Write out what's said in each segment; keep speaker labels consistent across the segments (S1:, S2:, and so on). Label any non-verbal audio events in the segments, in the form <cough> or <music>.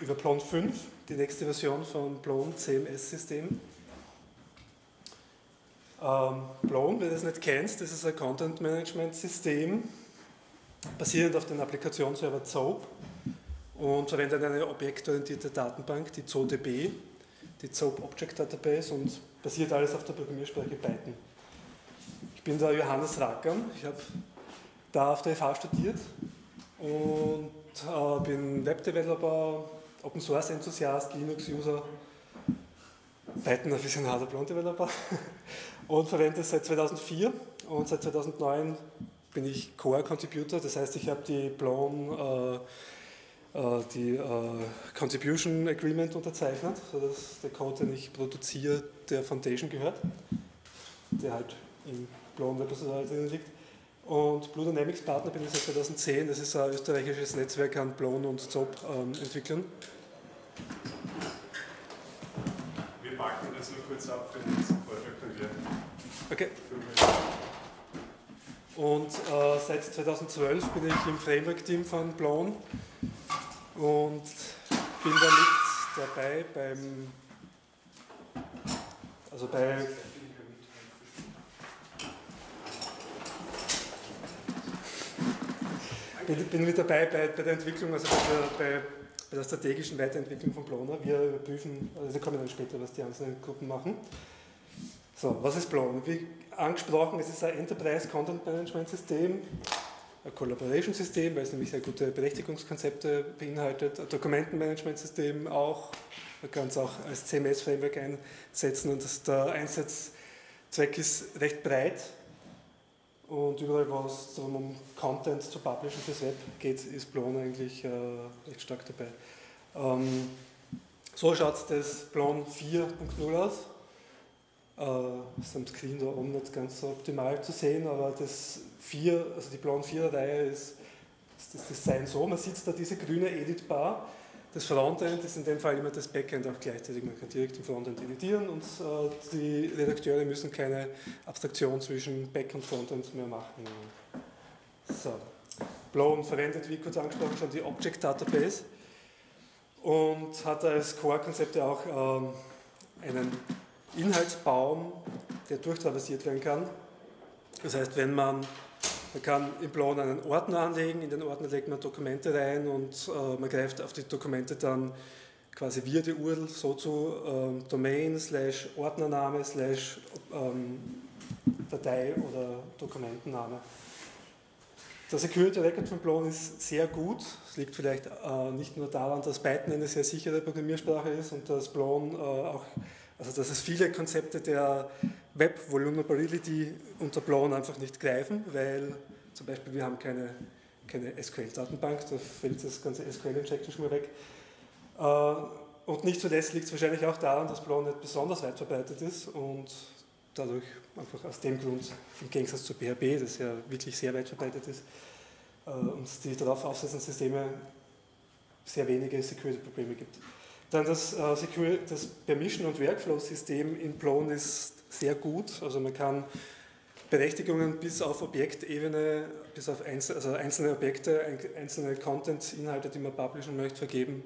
S1: über Plon 5, die nächste Version von Plon CMS-System. Ähm, Plon, wer das nicht kennt, das ist ein Content-Management-System, basierend auf den Applikationsserver ZOAP und verwendet eine objektorientierte Datenbank, die ZODB, die ZOAP Object Database und basiert alles auf der Programmiersprache Python. Ich bin der Johannes Rackern, ich habe da auf der FH studiert und äh, bin Webdeveloper, Open Source Enthusiast, Linux User, Python Aficionado Blond Developer <laughs> und verwende es seit 2004 und seit 2009 bin ich Core Contributor, das heißt, ich habe die Blown äh, äh, die äh, Contribution Agreement unterzeichnet, sodass der Code, den ich produziere, der Foundation gehört, der halt im Blown Repository liegt. Und Blue Dynamics Partner bin ich seit 2010, das ist ein österreichisches Netzwerk an Blown und ZOP ähm, Entwicklern.
S2: Wir packen das nur kurz ab für den nächsten Vortrag, dann wir.
S1: Okay. Und äh, seit 2012 bin ich im Framework-Team von Blown und bin da mit dabei beim, also bei bin, bin mit dabei bei, bei der Entwicklung, also bei der, bei, bei der strategischen Weiterentwicklung von Blona. Wir überprüfen, also kommen dann später, was die einzelnen Gruppen machen. So, was ist Blona? Wie angesprochen, es ist ein Enterprise Content Management System, ein Collaboration System, weil es nämlich sehr gute Berechtigungskonzepte beinhaltet, ein Dokumentenmanagement-System auch, man kann es auch als CMS-Framework einsetzen und das, der Einsatzzweck ist recht breit und überall, wo es um Content zu publishen fürs Web geht, ist Blon eigentlich äh, recht stark dabei. Ähm, so schaut das Blon 4.0 aus. Äh, ist am Screen da oben nicht ganz so optimal zu sehen, aber das 4, also die Blon 4 Reihe ist, ist das Design so. Man sieht da diese grüne Edit-Bar das Frontend ist in dem Fall immer das Backend auch gleichzeitig. Man kann direkt im Frontend editieren und äh, die Redakteure müssen keine Abstraktion zwischen Back und Frontend mehr machen. So. Blown verwendet, wie kurz angesprochen, schon die Object Database und hat als Core-Konzept ja auch ähm, einen Inhaltsbaum, der durchtraversiert werden kann. Das heißt, wenn man man kann im Blauen einen Ordner anlegen, in den Ordner legt man Dokumente rein und äh, man greift auf die Dokumente dann quasi via die URL so zu ähm, Domain slash Ordnername slash ähm, Datei oder Dokumentenname. Der Security Record von Blon ist sehr gut. Es liegt vielleicht äh, nicht nur daran, dass Python eine sehr sichere Programmiersprache ist und dass Blon äh, auch, also dass es viele Konzepte der Web Vulnerability unter Blon einfach nicht greifen, weil zum Beispiel wir haben keine, keine SQL-Datenbank, da fällt das ganze SQL-Injection schon mal weg. Äh, und nicht zuletzt liegt es wahrscheinlich auch daran, dass Blon nicht besonders weit verbreitet ist und dadurch einfach aus dem Grund, im Gegensatz zu PHP, das ja wirklich sehr weit verbreitet ist, äh, uns die darauf aufsetzenden Systeme sehr wenige Security-Probleme gibt. Dann das, äh, das Permission- und Workflow-System in Plone ist sehr gut. Also man kann Berechtigungen bis auf Objektebene, bis auf einzel also einzelne Objekte, einzelne Content-Inhalte, die man publishen möchte, vergeben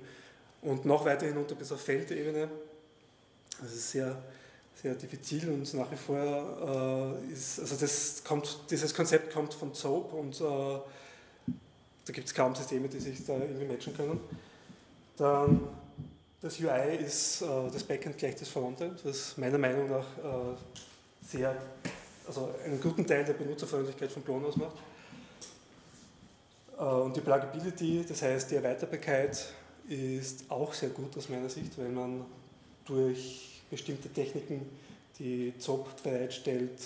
S1: und noch weiter hinunter bis auf Feldebene. Das ist sehr, sehr diffizil und nach wie vor äh, ist, also das kommt, dieses Konzept kommt von ZOAP und äh, da gibt es kaum Systeme, die sich da irgendwie matchen können. Dann das UI ist äh, das Backend gleich das Frontend, was meiner Meinung nach äh, sehr, also einen guten Teil der Benutzerfreundlichkeit von Plon ausmacht. Äh, und die Plugability, das heißt die Erweiterbarkeit, ist auch sehr gut aus meiner Sicht, weil man durch bestimmte Techniken, die ZOP bereitstellt,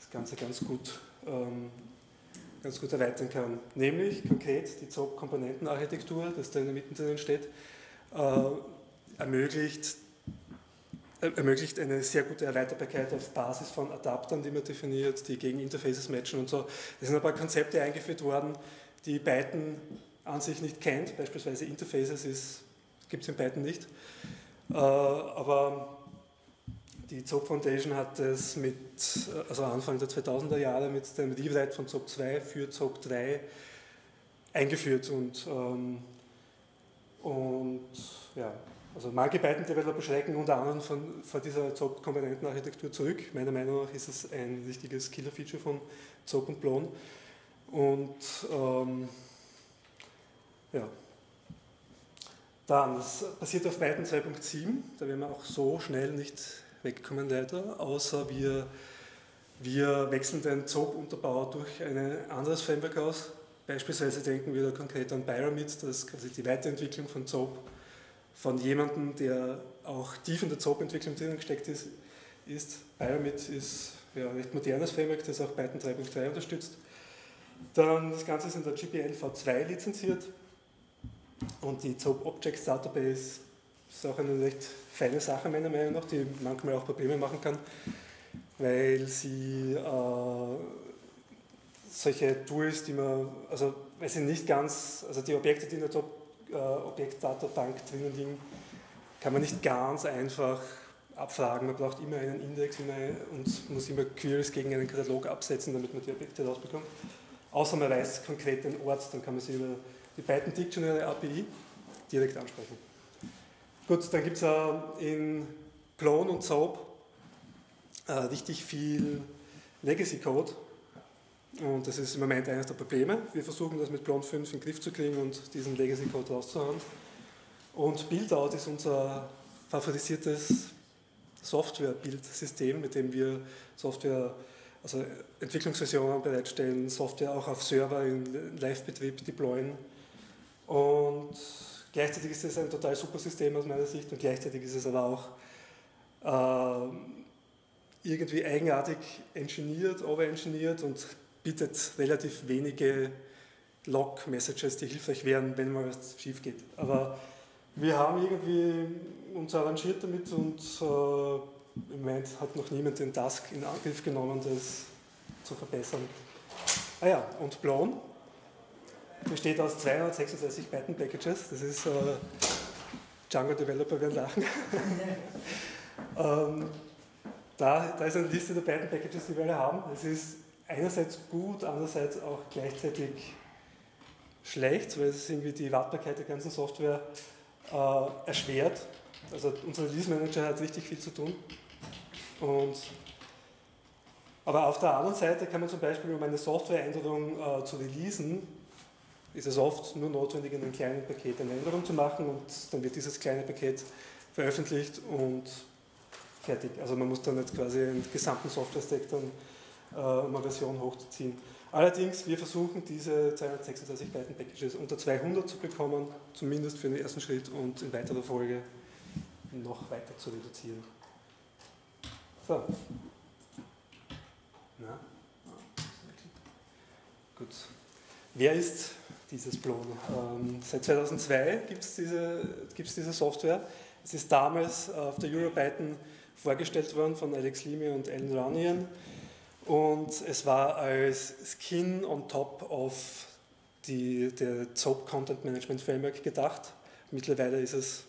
S1: das Ganze ganz gut, ähm, ganz gut erweitern kann. Nämlich konkret die ZOP-Komponentenarchitektur, das da in der Mitte drin steht, ermöglicht, äh, ermöglicht eine sehr gute Erweiterbarkeit auf Basis von Adaptern, die man definiert, die gegen Interfaces matchen und so. Es sind ein paar Konzepte eingeführt worden, die Python an sich nicht kennt, beispielsweise Interfaces gibt es in Python nicht. Äh, aber die ZOP Foundation hat es mit, also Anfang der 2000er Jahre mit dem Rewrite von ZOP 2 für ZOP 3 eingeführt und ähm, und ja, also manche Python-Developer schrecken unter anderem von, von dieser ZOP-Komponentenarchitektur zurück. Meiner Meinung nach ist es ein wichtiges Killer-Feature von ZOP und Plon. Und ähm, ja, dann, das basiert auf Python 2.7, da werden wir auch so schnell nicht wegkommen leider, außer wir, wir wechseln den ZOP-Unterbau durch ein anderes Framework aus. Beispielsweise denken wir da konkret an Pyramid, das ist quasi die Weiterentwicklung von ZOP von jemandem, der auch tief in der ZOP-Entwicklung drin gesteckt ist, ist. Pyramid ist ja, ein recht modernes Framework, das auch Python 3.3 unterstützt. Dann das Ganze ist in der GPL v2 lizenziert und die ZOP Objects Database ist auch eine recht feine Sache meiner Meinung nach, die manchmal auch Probleme machen kann, weil sie äh, solche Tools, die man, also weil sie nicht ganz, also die Objekte, die in der ZOP äh, Objektdatabank drinnen liegen, kann man nicht ganz einfach abfragen. Man braucht immer einen Index immer, und muss immer Queries gegen einen Katalog absetzen, damit man die Objekte rausbekommt. Außer man weiß konkret den Ort, dann kann man sie über die Python Dictionary API direkt ansprechen. Gut, dann gibt es äh, in Clone und Soap äh, richtig viel Legacy Code. Und das ist im Moment eines der Probleme. Wir versuchen das mit Clone 5 in den Griff zu kriegen und diesen Legacy Code rauszuhauen. Und Buildout ist unser favorisiertes Software-Build-System, mit dem wir Software, also Entwicklungsversionen bereitstellen, Software auch auf Server in Live-Betrieb deployen und gleichzeitig ist es ein total super System aus meiner Sicht und gleichzeitig ist es aber auch äh, irgendwie eigenartig engineert, overengineert und bietet relativ wenige Log-Messages, die hilfreich wären, wenn mal was schief geht. Aber wir haben irgendwie uns arrangiert damit und äh, im Moment hat noch niemand den Task in Angriff genommen, das zu verbessern. Ah ja, und Blown besteht aus 236 Python-Packages. Das ist äh, Django Developer werden lachen. <laughs> ähm, da, da ist eine Liste der Python-Packages, die wir alle haben. Es ist einerseits gut, andererseits auch gleichzeitig schlecht, weil es irgendwie die Wartbarkeit der ganzen Software äh, erschwert. Also unser Release Manager hat richtig viel zu tun. Und, aber auf der anderen Seite kann man zum Beispiel, um eine Softwareänderung äh, zu releasen, ist es oft nur notwendig, in einem kleinen Paket eine Änderung zu machen und dann wird dieses kleine Paket veröffentlicht und fertig. Also man muss dann nicht quasi einen gesamten Software-Stack dann, um eine Version hochzuziehen. Allerdings, wir versuchen diese 236 Python-Packages unter 200 zu bekommen, zumindest für den ersten Schritt und in weiterer Folge noch weiter zu reduzieren. So. Na? Gut. Wer ist dieses Blon. Ähm, seit 2002 gibt es diese, diese Software. Es ist damals auf der Europython vorgestellt worden von Alex Limi und Alan Ranian und es war als Skin on top of die, der ZOP Content Management Framework gedacht. Mittlerweile ist es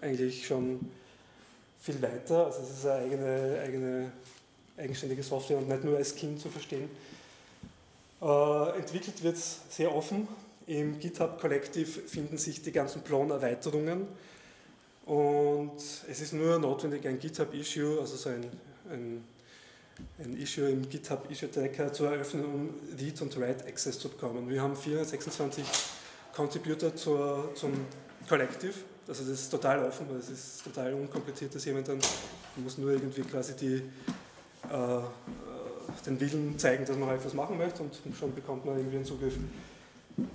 S1: eigentlich schon viel weiter, also es ist eine eigene, eigene eigenständige Software und nicht nur als Skin zu verstehen. Äh, entwickelt wird es sehr offen, im GitHub Collective finden sich die ganzen Plon-Erweiterungen und es ist nur notwendig, ein GitHub-Issue, also so ein, ein, ein, Issue im GitHub Issue Tracker zu eröffnen, um Read und Write Access zu bekommen. Wir haben 426 Contributor zur, zum Collective, also das ist total offen, es ist total unkompliziert, dass jemand dann, muss nur irgendwie quasi die, äh, den Willen zeigen, dass man halt was machen möchte und schon bekommt man irgendwie einen Zugriff.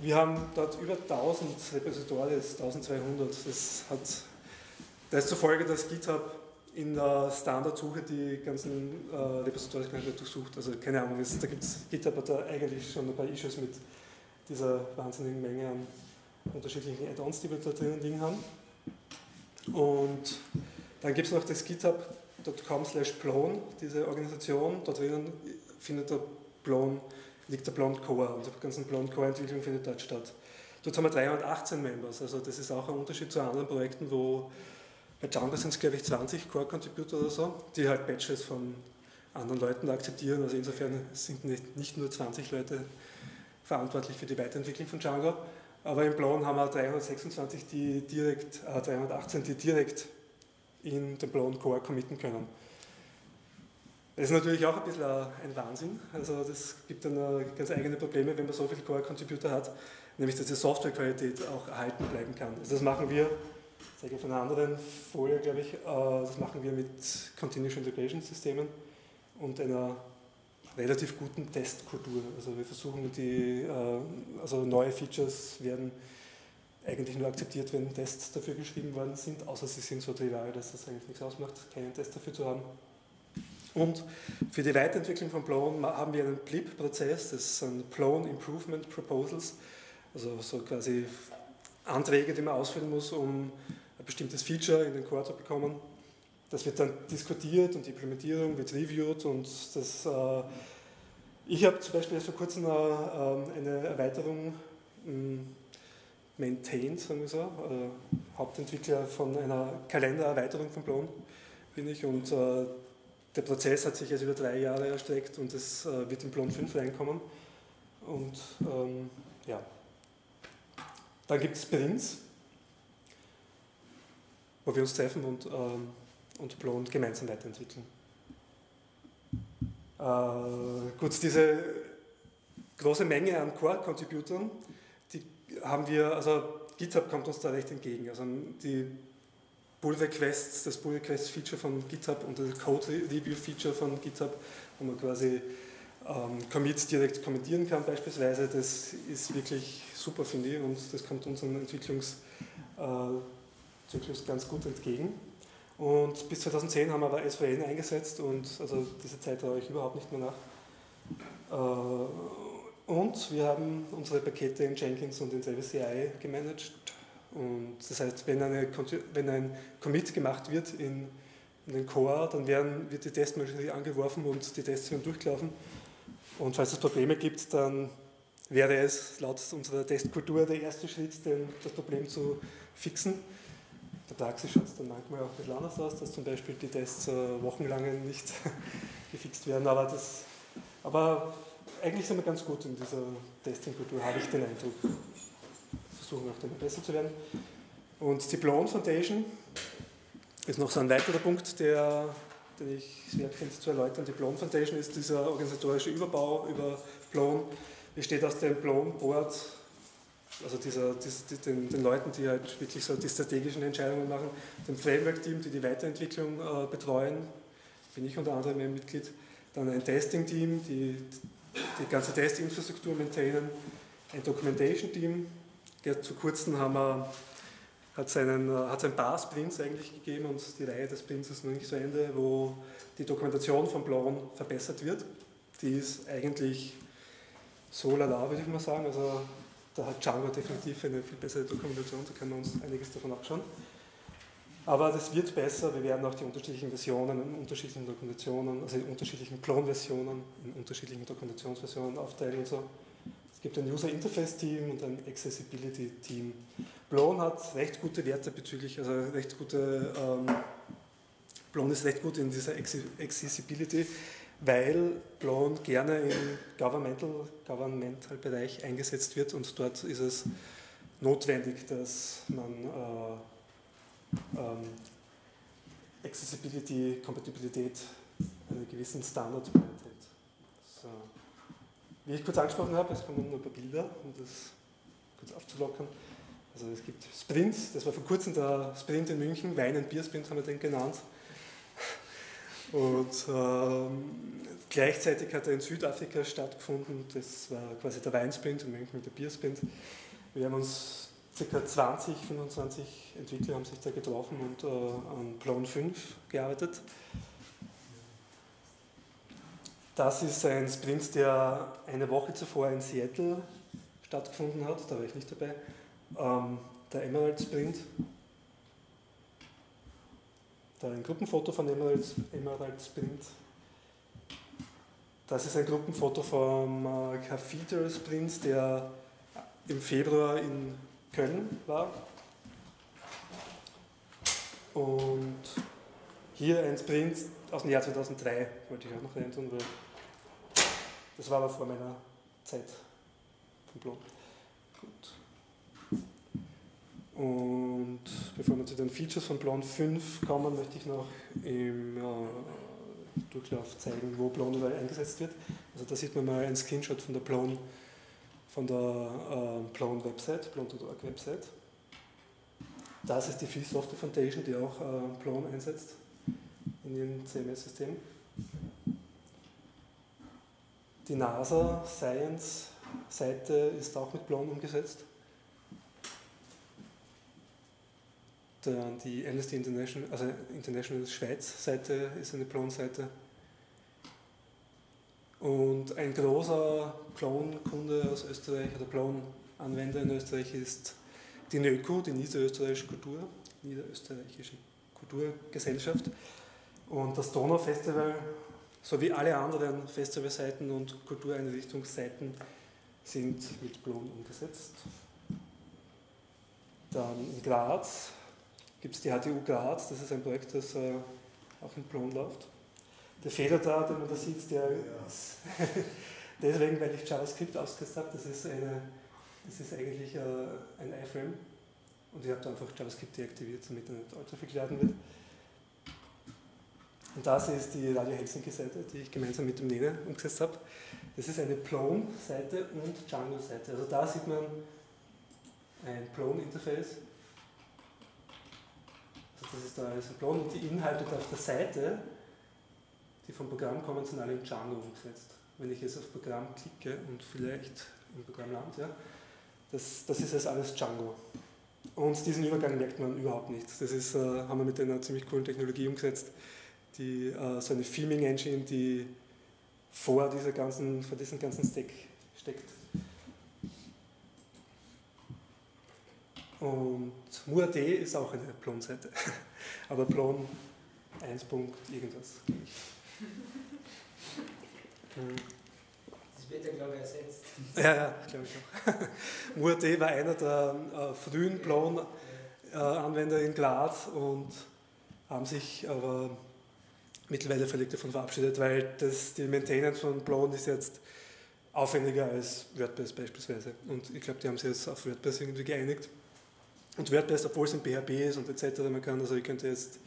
S1: Wir haben dort über 1000 Repositories, 1200. Das hat das ist zur Folge, dass GitHub in der Standardsuche die ganzen äh, nicht durchsucht. Also keine Ahnung, es, da gibt's, GitHub hat da eigentlich schon ein paar Issues mit dieser wahnsinnigen Menge an unterschiedlichen Add-ons, die wir da drinnen liegen haben. Und dann gibt es noch das github.com slash plone, diese Organisation. Dort drinnen findet der Plone liegt der Blond Core und die ganze Blond Core Entwicklung findet dort statt. Dort haben wir 318 Members, also das ist auch ein Unterschied zu anderen Projekten, wo bei Django sind es glaube ich 20 Core Contributor oder so, die halt Patches von anderen Leuten akzeptieren. Also insofern sind nicht, nicht nur 20 Leute verantwortlich für die Weiterentwicklung von Django. aber in Plon haben wir 326, die direkt, äh, 318, die direkt in den Plon Core committen können. Das ist natürlich auch ein bisschen ein Wahnsinn. Also das gibt dann ganz eigene Probleme, wenn man so viele Core-Contributor hat, nämlich dass die Softwarequalität auch erhalten bleiben kann. Also das machen wir, zeige auf einer anderen Folie, glaube ich, äh, das machen wir mit Continuous Integration Systemen und einer relativ guten Testkultur. Also wir versuchen die, äh, also neue Features werden eigentlich nur akzeptiert, wenn Tests dafür geschrieben worden sind, außer sie sind so trivial, dass das eigentlich nichts ausmacht, keinen Test dafür zu haben. Und für die Weiterentwicklung von Blown haben wir einen PLIP-Prozess, das sind Blown Improvement Proposals, also so quasi Anträge, die man ausfüllen muss, um ein bestimmtes Feature in den Core zu bekommen. Das wird dann diskutiert und die Implementierung wird reviewed und das, äh, ich habe zum Beispiel vor kurzem eine, äh, eine Erweiterung mh, maintained, sagen wir so, äh, Hauptentwickler von einer Kalendererweiterung von Blown bin ich und äh, der Prozess hat sich jetzt über drei Jahre erstreckt und es äh, wird in Plon 5 reinkommen. Und ähm, ja. Dann gibt es Sprints, wo wir uns treffen und, ähm, und Plon gemeinsam weiterentwickeln. Äh, gut, diese große Menge an Core-Contributern, die haben wir, also GitHub kommt uns da recht entgegen. Also die Pull Requests, das Pull Request Feature von GitHub und das Code Review Feature von GitHub, wo man quasi Commits direkt kommentieren kann beispielsweise. Das ist wirklich super, finde ich, und das kommt unserem Entwicklungszyklus äh, ganz gut entgegen. Und bis 2010 haben wir aber SVN eingesetzt und also diese Zeit traue ich überhaupt nicht mehr nach. Äh, und wir haben unsere Pakete in Jenkins und in Travis CI gemanagt und das heißt, wenn, eine, wenn ein Commit gemacht wird in, in den Core, dann werden, wird die Testmaschine angeworfen und die Tests werden durchgelaufen. Und falls es Probleme gibt, dann wäre es laut unserer Testkultur der erste Schritt, den, das Problem zu fixen. In der Praxis schaut es dann manchmal auch ein bisschen anders aus, dass zum Beispiel die Tests äh, wochenlang nicht <laughs> gefixt werden. Aber, das, aber eigentlich sind wir ganz gut in dieser Testingkultur, habe ich den Eindruck versuchen auch damit besser zu werden. Und die Blown Foundation ist noch so ein weiterer Punkt, der, den ich es wert finde zu erläutern. Die Blown Foundation ist dieser organisatorische Überbau über Blown. Besteht aus dem Blown Board, also dieser, die, den, den, Leuten, die halt wirklich so die strategischen Entscheidungen machen, dem Framework-Team, die die Weiterentwicklung äh, betreuen, bin ich unter anderem ein Mitglied, dann ein Testing-Team, die die ganze Testinfrastruktur maintainen, ein Documentation-Team, vor kurzem haben wir, hat es hat ein paar Sprints eigentlich gegeben und die Reihe des Sprints ist noch nicht zu Ende, wo die Dokumentation von Blauen verbessert wird. Die ist eigentlich so lala, würde ich mal sagen. Also da hat Django definitiv eine viel bessere Dokumentation, da können wir uns einiges davon abschauen. Aber das wird besser, wir werden auch die unterschiedlichen Versionen in unterschiedlichen Dokumentationen, also in unterschiedlichen Clone-Versionen, in unterschiedlichen Dokumentationsversionen aufteilen und so gibt ein User Interface Team und ein Accessibility Team. Blown hat recht gute Werte bezüglich, also recht gute, ähm, Blown ist recht gut in dieser Accessibility, weil Blown gerne im Governmental, Governmental Bereich eingesetzt wird und dort ist es notwendig, dass man äh, ähm, Accessibility, Kompatibilität einen gewissen Standard beiträgt. So. Wie ich kurz angesprochen habe, es kommen nur ein paar Bilder, um das kurz aufzulockern. Also es gibt Sprints, das war vor kurzem der Sprint in München, Wein- und Biersprint haben wir den genannt. Und ähm, gleichzeitig hat er in Südafrika stattgefunden, das war quasi der Weinsprint in München der Biersprint. Wir haben uns ca. 20, 25 Entwickler haben sich da getroffen und äh, an Plan 5 gearbeitet. Das ist ein Sprint, der eine Woche zuvor in Seattle stattgefunden hat, da war ich nicht dabei. Ähm, der Emerald Sprint. Da ein Gruppenfoto von Emerald, Emerald Sprint. Das ist ein Gruppenfoto vom äh, Cathedral Sprint, der im Februar in Köln war. Und hier ein Sprint aus dem Jahr 2003, wollte ich auch noch reintun, weil das war aber vor meiner Zeit vom Blog. Gut. Und bevor wir zu den Features von Blon 5 kommen, möchte ich noch im äh, Durchlauf zeigen, wo Blon überall eingesetzt wird. Also da sieht man mal einen Screenshot von der Blon, von der äh, Blon Website, blon.org Website. Das ist die Free Software Foundation, die auch äh, Blon einsetzt in ihrem CMS-System. Die NASA Science Seite ist auch mit Blon umgesetzt. Dann die Amnesty International, also International Schweiz Seite ist eine Blon-Seite. Und ein großer Blon-Kunde aus Österreich oder Blon-Anwender in Österreich ist die NÖKU, die Niederösterreichische Kultur, Niederösterreichische Kulturgesellschaft. Und das Donau-Festival sowie alle anderen Festivalseiten und Kultureinrichtungsseiten sind mit Blon umgesetzt. Dann in Graz gibt es die HTU Graz, das ist ein Projekt, das äh, auch in Blon läuft. Der Fehler da, den man da sieht, der ja. ist <laughs> deswegen, weil ich JavaScript ausgesetzt habe, das ist, eine, das ist eigentlich äh, ein iFrame und ich habe da einfach JavaScript deaktiviert, damit er nicht allzu viel geladen wird. Und das ist die Radio Helsinki-Seite, die ich gemeinsam mit dem Nene umgesetzt habe. Das ist eine Plone-Seite und Django-Seite. Also da sieht man ein Plone-Interface. Also das ist da also Plone und die Inhalte auf der Seite, die vom Programm kommen, sind alle in Django umgesetzt. Wenn ich jetzt auf Programm klicke und vielleicht im Programm lande, ja, das, das ist jetzt alles Django. Und diesen Übergang merkt man überhaupt nicht. Das ist, äh, haben wir mit einer ziemlich coolen Technologie umgesetzt die, äh, so eine Filming Engine, die vor, dieser ganzen, vor diesem ganzen Stack steckt. Und MuAD ist auch eine Plon-Seite, <laughs> aber Plon 1. irgendwas.
S3: Das wird ja, glaube ich, ersetzt.
S1: Ja, ja, glaube ich auch. <laughs> MuAD war einer der äh, frühen Plon-Anwender in Graz und haben sich aber mittlerweile völlig davon verabschiedet, weil das, die Maintenance von Blown ist jetzt aufwendiger als WordPress beispielsweise. Und ich glaube, die haben sich jetzt auf WordPress irgendwie geeinigt. Und WordPress, obwohl es in PHP ist und etc., man kann, also ich könnte jetzt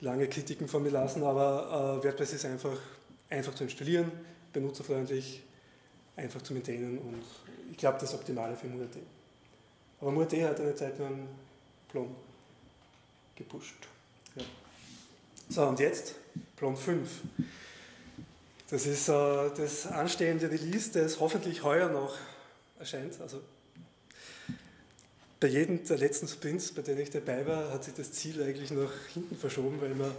S1: lange Kritiken von mir lassen, aber äh, WordPress ist einfach einfach zu installieren, benutzerfreundlich, einfach zu maintainen und ich glaube, das Optimale für MuAD. Aber MuAD hat eine Zeit lang Plon gepusht. Ja. So, und jetzt Plon 5. Das ist äh, das anstehende Release, das hoffentlich heuer noch erscheint. Also bei jedem der letzten Sprints, bei denen ich dabei war, hat sich das Ziel eigentlich nach hinten verschoben, weil wir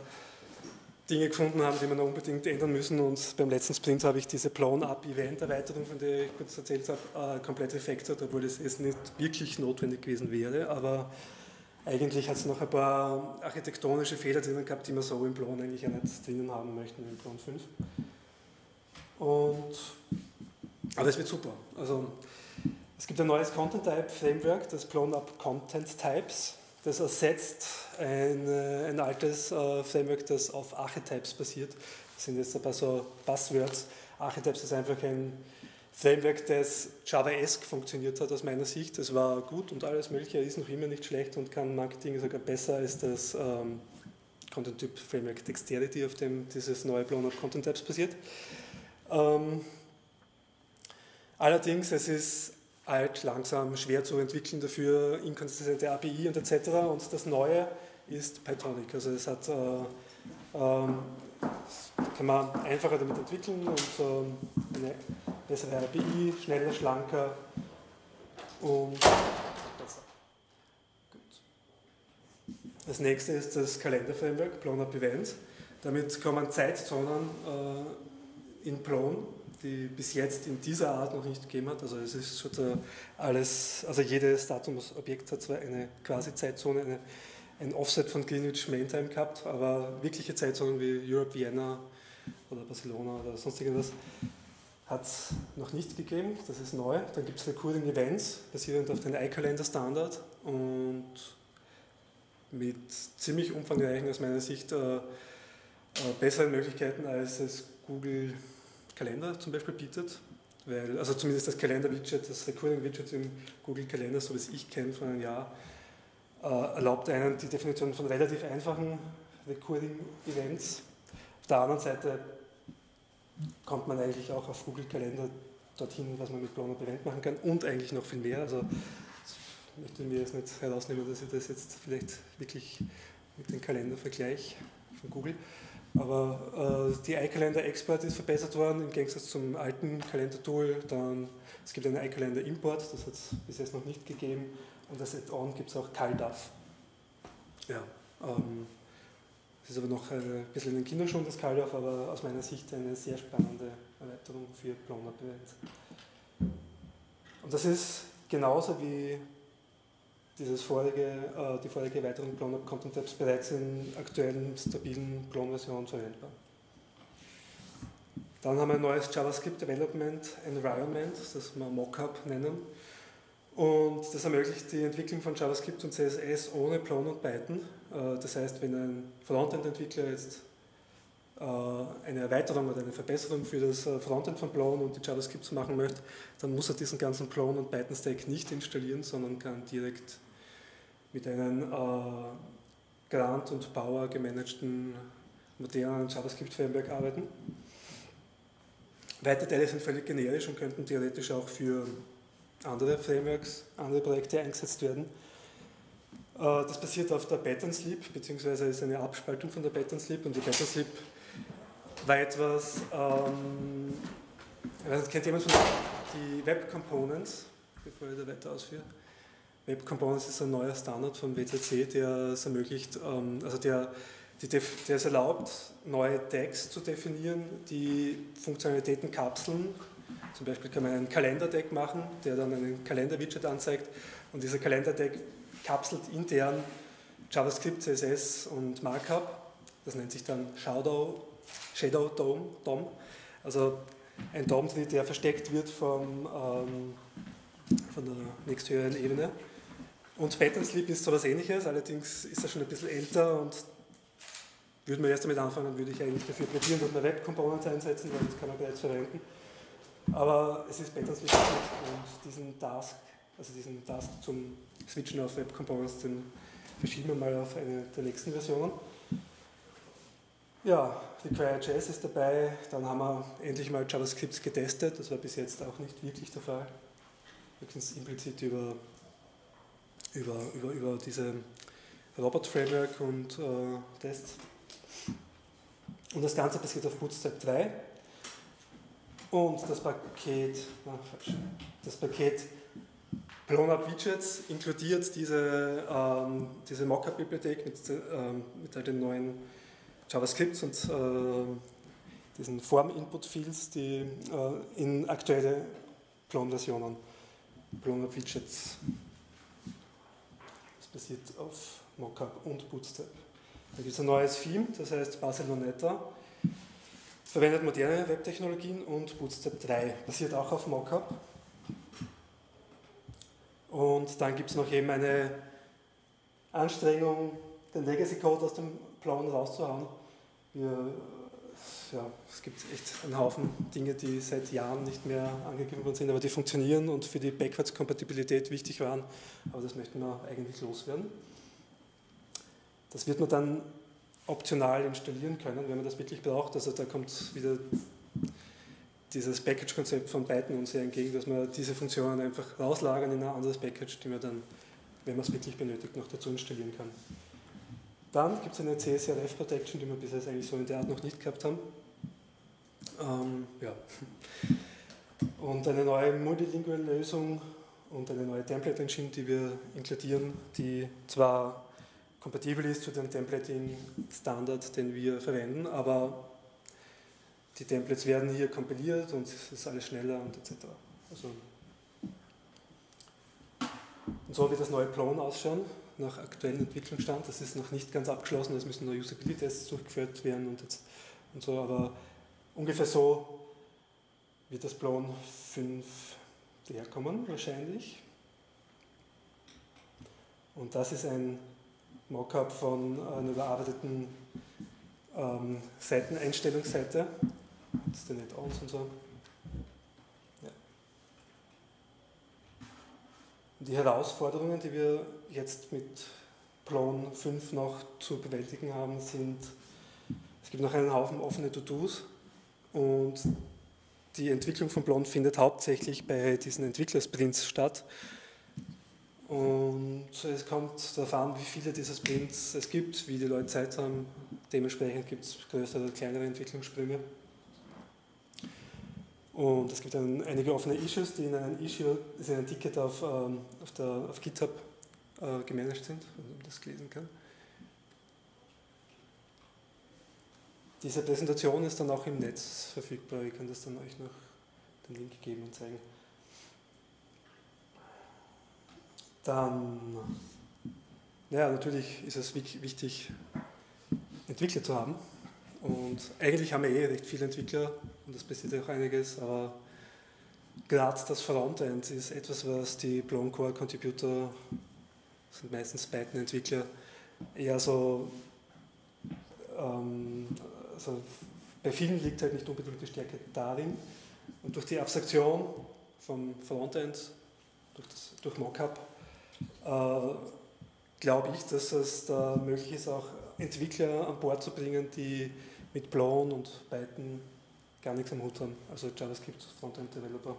S1: Dinge gefunden haben, die wir noch unbedingt ändern müssen. Und beim letzten Sprint habe ich diese Blown-Up-Event-Erweiterung, von der ich kurz erzählt habe, äh, komplett refactored, obwohl das jetzt nicht wirklich notwendig gewesen wäre. Aber eigentlich hat es noch ein paar architektonische Fehler drinnen gehabt, die wir so im Plan eigentlich ja nicht drinnen haben möchten, im Plan 5. Und, aber es wird super. Also, es gibt ein neues Content Type Framework, das Plan Up Content Types. Das ersetzt ein, äh, ein altes äh, Framework, das auf Archetypes basiert. Das sind jetzt ein paar so Buzzwords. Archetypes ist einfach ein Framework, das Java-esque funktioniert hat aus meiner Sicht. Es war gut und alles Mögliche, ist noch immer nicht schlecht und kann Marketing sogar besser als das ähm, Content-Typ Framework Dexterity, auf dem dieses neue Blown-Up Content Types basiert. Ähm, allerdings, es ist alt, langsam, schwer zu entwickeln, dafür inkonsistente API und etc. Und das Neue ist Pythonic. Also es hat, äh, ähm, kann man einfacher damit entwickeln und ähm, eine bessere API, schneller, schlanker und besser. Gut. Das nächste ist das Kalender-Framework, Plone Up Events. Damit kommen Zeitzonen äh, in Plone, die bis jetzt in dieser Art noch nicht gegeben hat. Also es ist schon alles, also jedes Datumsobjekt hat zwar eine quasi Zeitzone, eine, ein Offset von Greenwich Main Time gehabt, aber wirkliche Zeitzonen wie Europe, Vienna oder Barcelona oder sonst irgendwas hat es noch nicht gegeben, das ist neu. Dann gibt es Recurring Events, basierend auf den iCalendar-Standard und mit ziemlich umfangreichen, aus meiner Sicht, äh, äh, besseren Möglichkeiten, als es Google Kalender zum Beispiel bietet. Weil, also zumindest das Kalender-Widget, das Recurring-Widget im Google Kalender, so wie es ich kenne von einem Jahr, äh, erlaubt einen die Definition von relativ einfachen Recurring Events. Auf der anderen Seite kommt man eigentlich auch auf Google Kalender dorthin, was man mit Blown-Up Event machen kann und eigentlich noch viel mehr. Also ich möchte mir jetzt nicht herausnehmen, dass ich das jetzt vielleicht wirklich mit dem Kalender vergleiche von Google. Aber äh, die iCalendar Export ist verbessert worden im Gegensatz zum alten Kalender-Tool. Dann, es gibt einen iCalendar Import, das hat es bis jetzt noch nicht gegeben. Und als Add-on gibt es auch CalDAV. Ja, ähm, das ist aber noch ein bisschen in den Kinderschuhen, das CalDAV, aber aus meiner Sicht eine sehr spannende Erweiterung für Blown-Up Events. Und das ist genauso wie dieses vorige, äh, die vorige Erweiterung Clone Content Tabs bereits in aktuellen, stabilen Clone-Versionen verwendbar. Dann haben wir ein neues JavaScript Development Environment, das wir Mockup nennen. Und das ermöglicht die Entwicklung von JavaScript und CSS ohne Plone und Python. Äh, das heißt, wenn ein Frontend-Entwickler jetzt eine Erweiterung oder eine Verbesserung für das äh, Frontend von Plone und die JavaScript machen möchte, dann muss er diesen ganzen Plone und Python Stack nicht installieren, sondern kann direkt mit einem äh, Grant und Power gemanagten modernen JavaScript-Framework arbeiten. Weite Teile sind völlig generisch und könnten theoretisch auch für andere Frameworks, andere Projekte eingesetzt werden. Äh, das basiert auf der Pattern Sleep, beziehungsweise ist eine Abspaltung von der Pattern Sleep und die Pattern Sleep war etwas, ähm, kennt jemand von die Web Components, bevor ich da weiter ausführe? Web Components ist ein neuer Standard von WCC, der es ermöglicht, ähm, also der, die, der es erlaubt, neue Tags zu definieren, die Funktionalitäten kapseln. Zum Beispiel kann man einen Kalender-Tag machen, der dann einen Kalender-Widget anzeigt und dieser Kalender-Tag kapselt intern JavaScript, CSS und Markup. Das nennt sich dann Shadow, Shadow DOM, DOM. Also ein DOM-Tree, der versteckt wird vom, ähm, von der nächsthöheren Ebene. Und Pattern Sleep ist so etwas ähnliches, allerdings ist er schon ein bisschen älter und würde man erst damit anfangen, würde ich eigentlich dafür plädieren, dass wir Web Components einsetzen, weil das kann man bereits verwenden. Aber es ist Pattern Sleep und diesen Task, also diesen Task zum Switchen auf Web Components, den verschieben wir mal auf eine der nächsten Versionen. Ja, Require.js ist dabei, dann haben wir endlich mal JavaScript getestet, das war bis jetzt auch nicht wirklich der Fall. Höchstens implizit über über, über, über diese Robot-Framework und äh, Tests. Und das Ganze basiert auf Bootstrap 3. Und das Paket, na, falsch, das Paket Blown-Up Widgets inkludiert diese, ähm, diese Mockup-Bibliothek mit, ähm, mit all den neuen JavaScripts und äh, diesen Form-Input-Fields, die äh, in aktuelle Clone-Versionen Blown-Up Widgets basiert auf Mockup und Bootstrap. Da gibt es ein neues Theme, das heißt Barceloneta. Verwendet moderne Webtechnologien und Bootstrap 3, basiert auch auf Mockup. Und dann gibt es noch eben eine Anstrengung, den Legacy Code aus dem Blauen rauszuhauen. Wir ja, es gibt echt einen Haufen Dinge, die seit Jahren nicht mehr angegeben worden sind, aber die funktionieren und für die Backwards-Kompatibilität wichtig waren. Aber das möchten wir eigentlich loswerden. Das wird man dann optional installieren können, wenn man das wirklich braucht. Also da kommt wieder dieses Package-Konzept von Python uns sehr entgegen, dass wir diese Funktionen einfach rauslagern in ein anderes Package, die man dann, wenn man es wirklich benötigt, noch dazu installieren kann. Dann gibt es eine CSRF Protection, die wir bis jetzt eigentlich so in der Art noch nicht gehabt haben. Ähm, ja. Und eine neue Multilingual-Lösung und eine neue Template-Engine, die wir inkludieren, die zwar kompatibel ist zu dem Templating-Standard, den wir verwenden, aber die Templates werden hier kompiliert und es ist alles schneller und etc. Also und so wird das neue Clone ausschauen, nach aktuellem Entwicklungsstand. Das ist noch nicht ganz abgeschlossen, es müssen noch Usability-Tests durchgeführt werden und, jetzt, und so, aber Ungefähr so wird das Plan 5 herkommen, wahrscheinlich. Und das ist ein Mockup von einer überarbeiteten ähm, Seiteneinstellungsseite. Das ist der nicht aus und so. Ja. Und die Herausforderungen, die wir jetzt mit Plon 5 noch zu bewältigen haben, sind, es gibt noch einen Haufen offene To-Dos und die Entwicklung von Plon findet hauptsächlich bei diesen Entwicklersprints statt. Und es kommt darauf an, wie viele dieser Sprints es gibt, wie die Leute Zeit haben. Dementsprechend gibt es größere oder kleinere Entwicklungssprünge. Und es gibt dann einige offene Issues, die in einem Issue, in einem Ticket auf, ähm, auf, der, auf GitHub äh, gemanagt sind, wenn man das lesen kann. Diese Präsentation ist dann auch im Netz verfügbar. Ich kann das dann euch noch den Link geben und zeigen. Dann, ja, natürlich ist es wichtig, Entwickler zu haben. Und eigentlich haben wir eh recht viele Entwickler und das passiert auch einiges, aber gerade das Frontend ist etwas, was die Bloncore Contributor, sind meistens Python-Entwickler, eher so, ähm, also bei vielen liegt halt nicht unbedingt die Stärke darin. Und durch die Abstraktion vom Frontend, durch, das, durch Mockup, äh, glaube ich, dass es da möglich ist, auch Entwickler an Bord zu bringen, die mit Blon und Python gar nichts am Hut haben. Also JavaScript Frontend Developer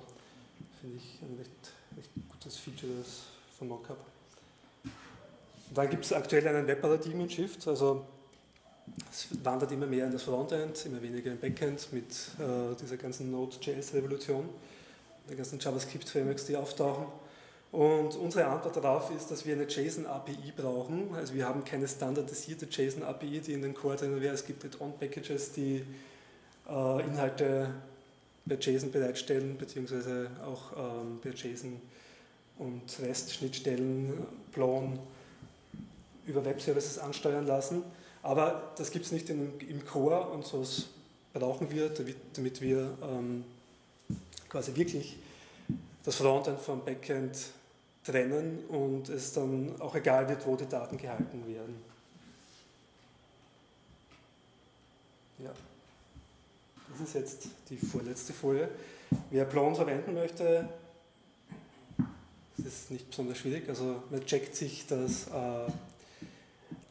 S1: finde ich ein recht, recht gutes Feature von Mockup. Dann gibt es aktuell einen Webparadigmen Shift, also es wandert immer mehr in das Frontend, immer weniger im Backend mit äh, dieser ganzen Node.js-Revolution, den ganzen JavaScript-Frameworks, die auftauchen. Und unsere Antwort darauf ist, dass wir eine JSON-API brauchen. Also wir haben keine standardisierte JSON-API, die in den Core drin wäre. Es gibt Add-on-Packages, die äh, Inhalte per JSON bereitstellen, beziehungsweise auch ähm, per JSON und REST-Schnittstellen Plon über Web-Services ansteuern lassen. Aber das gibt es nicht in, im Core und so brauchen wir, damit, damit wir ähm, quasi wirklich das Frontend vom Backend trennen und es dann auch egal wird, wo die Daten gehalten werden. Ja. Das ist jetzt die vorletzte Folie. Wer Plon verwenden möchte, das ist nicht besonders schwierig. Also man checkt sich das äh,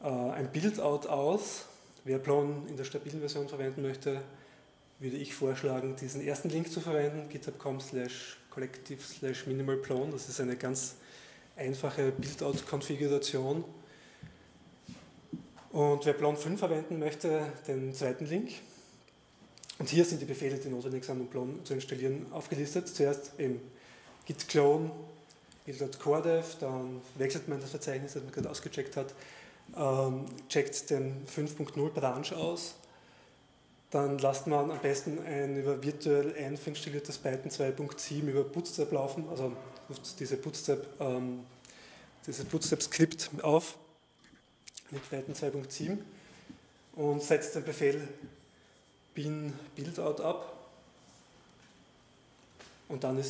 S1: äh, ein Build-out aus. Wer Plon in der stabilen Version verwenden möchte, würde ich vorschlagen, diesen ersten Link zu verwenden, github.com slash collective slash minimal plone. Das ist eine ganz einfache Build-out-Konfiguration. Und wer Plon 5 verwenden möchte, den zweiten Link. Und hier sind die Befehle, die notwendig sind, um Plon zu installieren, aufgelistet. Zuerst eben git clone build.coredev, dann wechselt man das Verzeichnis, das man gerade ausgecheckt hat, ähm, checkt den 5.0 Branch aus, dann lasst man am besten ein über virtuell env installiertes Python 2.7 über Bootstrap laufen, also diese Bootstrap, ähm, dieses Bootstrap-Skript auf mit Python 2.7 und setzt den Befehl bin buildout ab und dann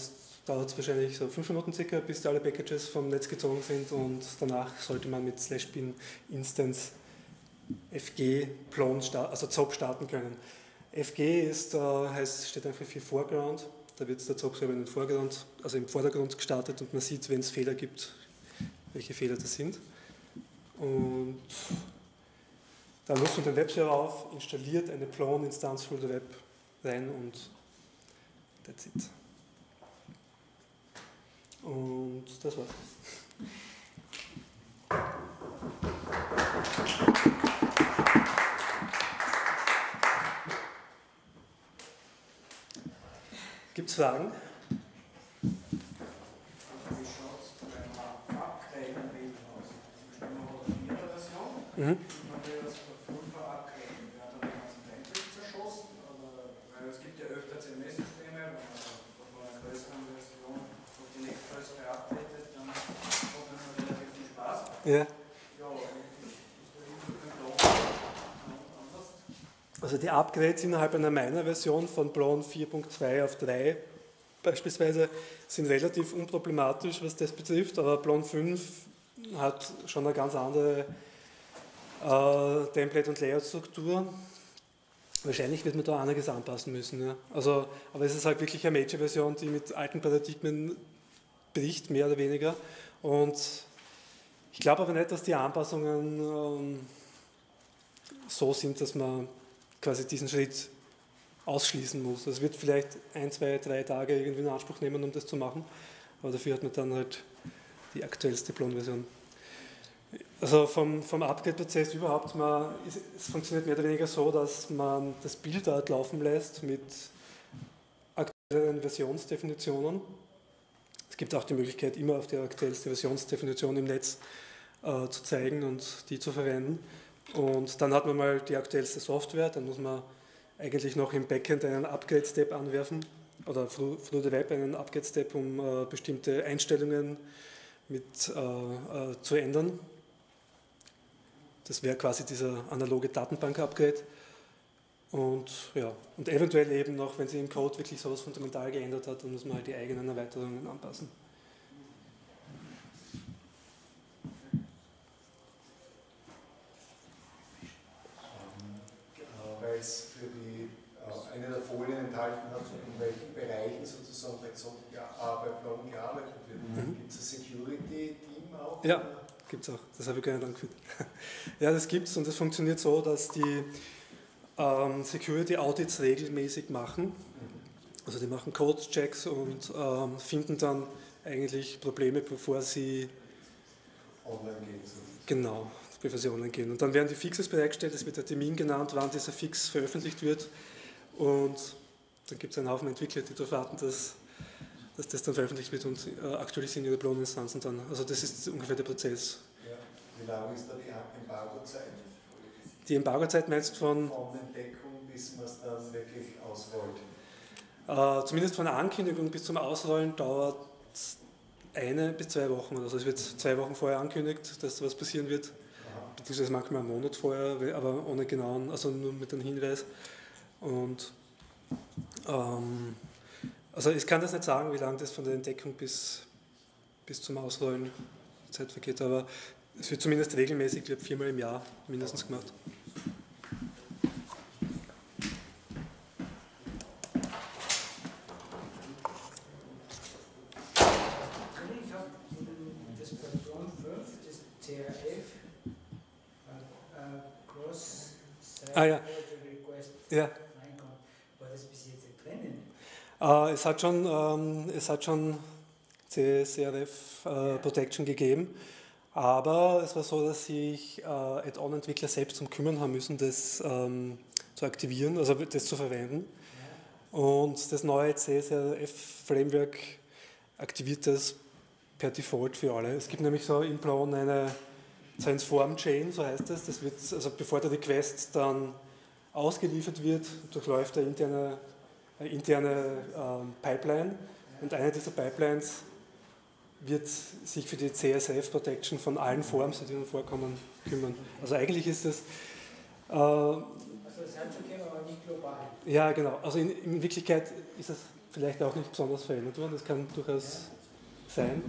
S1: dauert es wahrscheinlich so fünf Minuten circa, bis alle Packages vom Netz gezogen sind und danach sollte man mit slash bin instance FG Plon, also ZOP starten können. FG ist, äh, heißt, steht einfach für Foreground. Da wird der ZOP-Server in den Vordergrund, also im Vordergrund gestartet und man sieht, wenn es Fehler gibt, welche Fehler das sind. Und dann ruft man den Webserver auf, installiert eine Plon-Instanz Full Web rein und that's it. Und das war's. Gibt es Fragen? Mhm. Ja. Also die Upgrades innerhalb einer meiner Version von Blon 4.2 auf 3 beispielsweise sind relativ unproblematisch, was das betrifft, aber Blon 5 hat schon eine ganz andere äh, Template- und Layout-Struktur. Wahrscheinlich wird man da einiges anpassen müssen. Ja. Also, aber es ist halt wirklich eine Major-Version, die mit alten Paradigmen bricht, mehr oder weniger. Und Ich glaube aber nicht, dass die Anpassungen ähm, so sind, dass man quasi diesen Schritt ausschließen muss. Es wird vielleicht ein, zwei, drei Tage irgendwie in Anspruch nehmen, um das zu machen, aber dafür hat man dann halt die aktuellste Plon-Version. Also vom, vom Upgrade-Prozess überhaupt, man, es funktioniert mehr oder weniger so, dass man das Bild dort laufen lässt mit aktuellen Versionsdefinitionen. Gibt auch die Möglichkeit, immer auf die aktuellste Versionsdefinition im Netz äh, zu zeigen und die zu verwenden. Und dann hat man mal die aktuellste Software, dann muss man eigentlich noch im Backend einen Upgrade-Step anwerfen oder the Web einen Upgrade-Step, um äh, bestimmte Einstellungen mit äh, äh, zu ändern. Das wäre quasi dieser analoge Datenbank-Upgrade. Und, ja, und eventuell eben noch, wenn sich im Code wirklich so etwas fundamental geändert hat, dann muss man halt die eigenen Erweiterungen anpassen.
S3: weil es für die, äh, eine der Folien enthalten hat, in welchen Bereichen sozusagen bei, ja, bei Bloggen gearbeitet wird. Mhm. Gibt es ein Security-Team auch?
S1: Ja, gibt es auch. Das habe ich gar nicht angeführt. <laughs> ja, das gibt es und das funktioniert so, dass die ähm, Security-Audits regelmäßig machen. Also die machen Code-Checks und ähm, finden dann eigentlich Probleme, bevor sie
S3: online gehen.
S1: Genau, bevor sie online gehen. Und dann werden die Fixes bereitgestellt, es wird der Termin genannt, wann dieser Fix veröffentlicht wird. Und dann gibt es einen Haufen Entwickler, die darauf warten, dass, dass das dann veröffentlicht wird und äh, aktualisieren ihre Blon-Instanzen dann. Also das ist ungefähr der Prozess.
S3: Ja. Wie lange ist da die Embargo-Zeit?
S1: Die Embargo-Zeit meinst
S3: von... Von Entdeckung bis man es dann wirklich ausrollt?
S1: Äh, zumindest von der Ankündigung bis zum Ausrollen dauert eine bis zwei Wochen. Also es wird zwei Wochen vorher angekündigt, dass was passieren wird beziehungsweise manchmal einen Monat vorher, aber ohne genauen, also nur mit einem Hinweis. Und ähm, also ich kann das nicht sagen, wie lange das von der Entdeckung bis, bis zum Ausrollen Zeit vergeht, aber es wird zumindest regelmäßig, ich glaube viermal im Jahr mindestens gemacht. Ah ja. Ja. Äh, es, hat schon, ähm, es hat schon CSRF äh, Protection gegeben, aber es war so, dass sich äh, Add-on-Entwickler selbst um kümmern haben müssen, das ähm, zu aktivieren, also das zu verwenden. Und das neue CSRF-Framework aktiviert das per Default für alle. Es gibt nämlich so in Plon eine Transform Chain, so heißt das. das wird, also bevor der Request dann ausgeliefert wird, durchläuft eine interne, eine interne ähm, Pipeline und eine dieser Pipelines wird sich für die CSF Protection von allen Forms, die dann vorkommen, kümmern. Also eigentlich ist das.
S4: Äh, also das Handshake aber nicht global.
S1: Ja, genau. Also in, in, Wirklichkeit ist das vielleicht auch nicht besonders verändert worden. Das kann durchaus sein.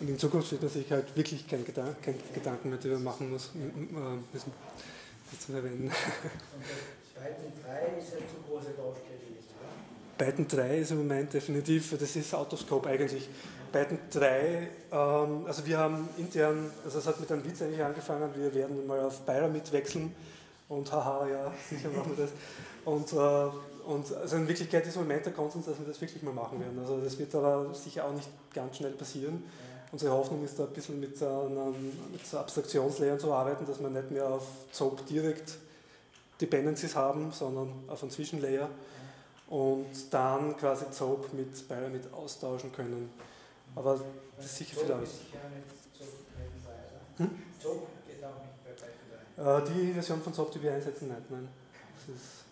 S1: Und in Zukunft wird man sich halt wirklich keinen Gedan kein Gedanken mehr darüber machen muss, äh, müssen, das zu verwenden. Und
S4: Python 3 ist ja zu große Baustelle?
S1: Python 3 ist im Moment definitiv, das ist out of scope eigentlich. Python 3, ähm, also wir haben intern, also es hat mit einem Witz eigentlich angefangen, wir werden mal auf Pyramid wechseln und haha, ja, sicher machen wir das. Und, äh, und also in Wirklichkeit ist im Moment der Konsens, dass wir das wirklich mal machen werden. Also das wird aber sicher auch nicht ganz schnell passieren. Unsere Hoffnung ist da ein bisschen mit, einem, mit Abstraktionslayern zu arbeiten, dass wir nicht mehr auf ZOP direkt Dependencies haben, sondern auf einen Zwischenlayer und dann quasi ZOP mit Pyramid austauschen können. Aber das ist sicher viel
S4: alles. Hm?
S1: Äh, Die Version von ZOP, die wir einsetzen, nicht, nein. Das ist,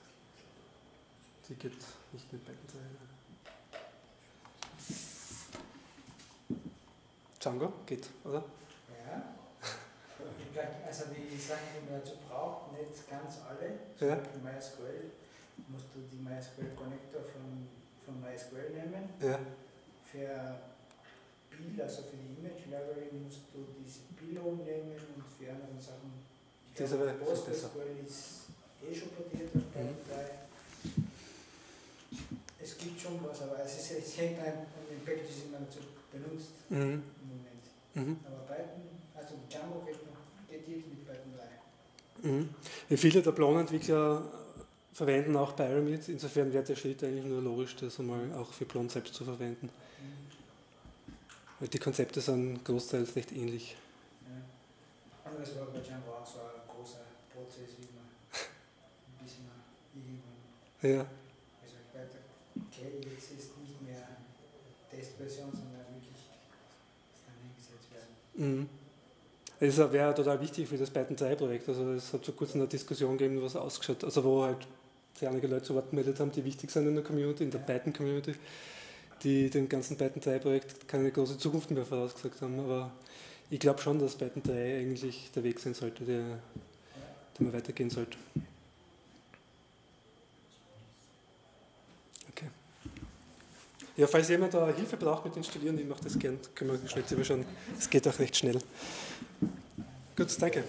S1: die geht nicht mit Python 3. Django geht, oder?
S4: Ja. Also die Sachen, die man dazu braucht, nicht ganz alle.
S1: Ja.
S4: Für MySQL musst du die MySQL Connector von, von MySQL nehmen.
S1: Ja.
S4: Für Also für die Image Library, musst du diese PILO nehmen und für andere Sachen. Ich glaube, PostgreSQL ist eh schon portiert auf mhm. Es gibt schon was, aber es, ist, es hängt an den Packages, die man benutzt.
S1: Mhm.
S4: Mhm. Aber Python zum Django geht jetzt mit Python 3. Mhm.
S1: Viele der Plon-Entwickler verwenden auch Pyramids, insofern wäre der Schritt eigentlich nur logisch, das einmal auch für Plon selbst zu verwenden. Mhm. Weil die Konzepte sind großteils recht ähnlich.
S4: Ja. Also das war bei Django auch so ein großer Prozess, wie man bis man irgendwann.
S1: Ja.
S4: Also okay, jetzt ist nicht mehr Testversion, sondern wirklich kann eingesetzt werden. Mhm.
S1: Das wäre total wichtig für das Python 3 Projekt. Also es hat vor kurzem eine Diskussion gegeben, was ausgeschaut, also wo halt sehr einige Leute zu Wort gemeldet haben, die wichtig sind in der Community, in der Python Community, die dem ganzen Python 3 Projekt keine große Zukunft mehr vorausgesagt haben. Aber ich glaube schon, dass Python 3 eigentlich der Weg sein sollte, der, der man weitergehen sollte. Okay. Ja, falls jemand da Hilfe braucht mit Installieren, ich mache das gern, können wir schnell überschauen. Es geht auch recht schnell. Gut, danke.